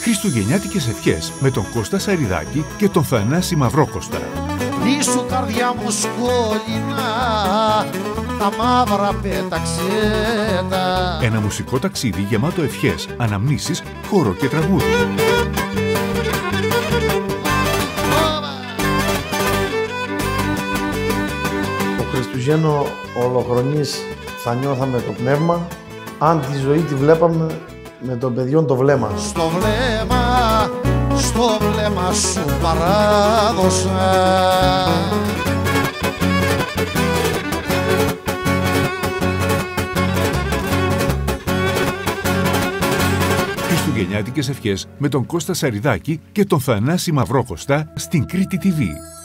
Χριστουγεννιάτικες ευχές με τον Κώστα Σαριδάκη και τον Θανάση Μαυρόκοστα. Πίσω καρδιά μου σκόλινα τα μαύρα πέταξε τα. Ένα μουσικό ταξίδι γεμάτο ευχές, αναμνήσεις, χώρο και τραγούδι. Το Χριστουγέννο ολοχρονής θα νιώθαμε το πνεύμα αν τη ζωή τη βλέπαμε με τον παιδιών το βλέμμα. Στο βλέμμα, στο βλέμμα σου παράδοσα Χριστουγεννιάτικες ευχές με τον Κώστα Σαριδάκη και τον Θανάση Μαυρόκοστα στην Κρήτη TV.